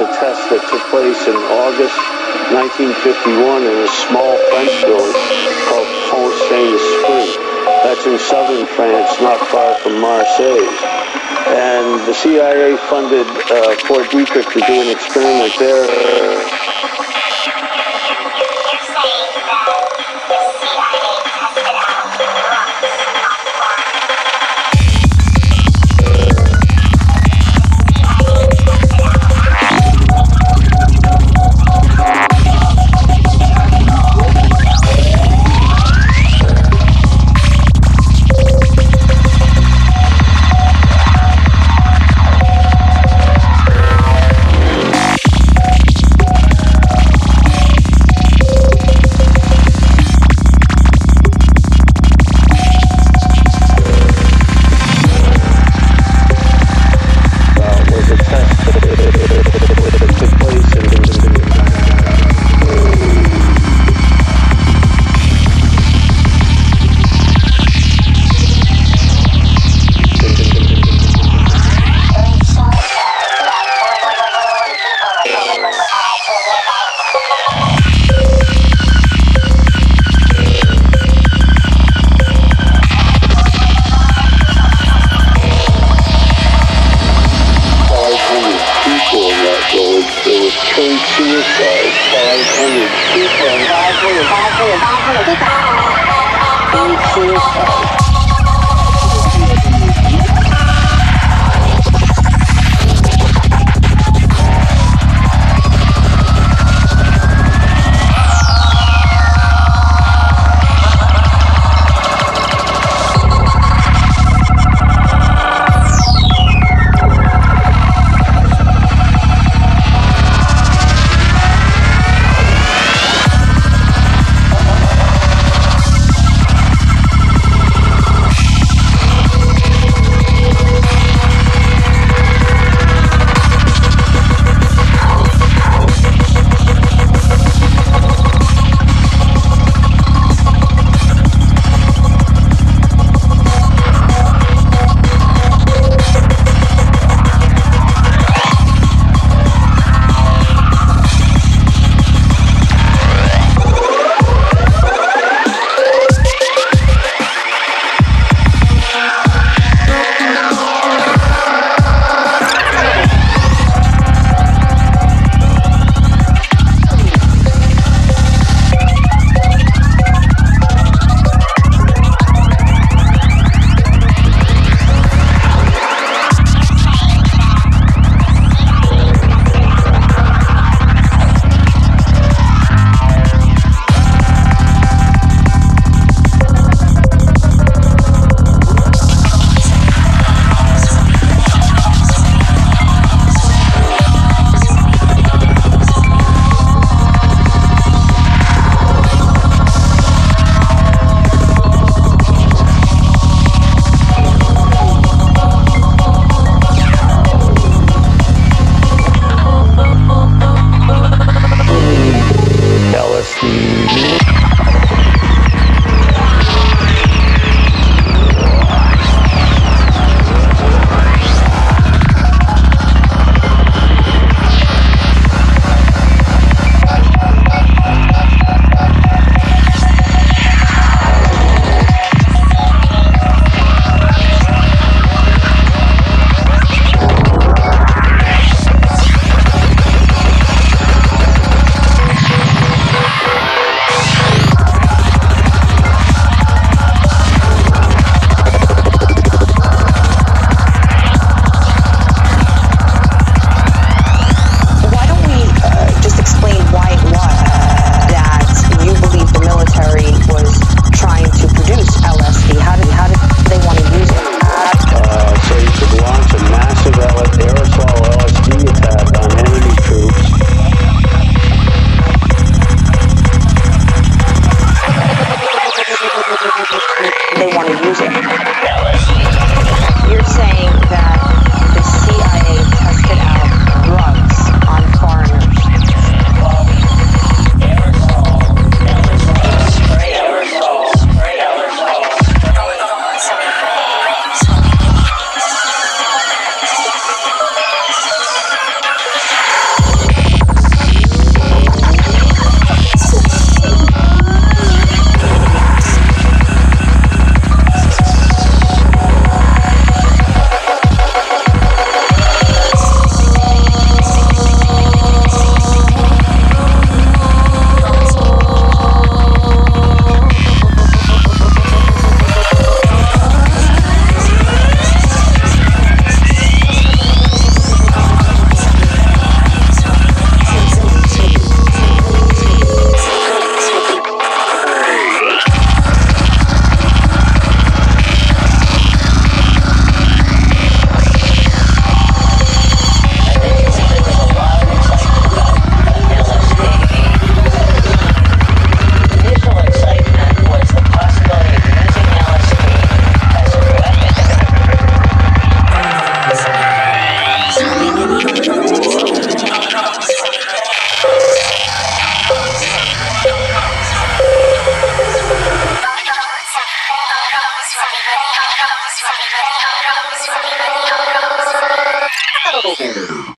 a test that took place in August 1951 in a small French village called Pont Saint-Esprit. That's in southern France, not far from Marseille. And the CIA funded uh, Fort Detrick to do an experiment there. committed suicide 500 people. 500 people. 500 people. 500.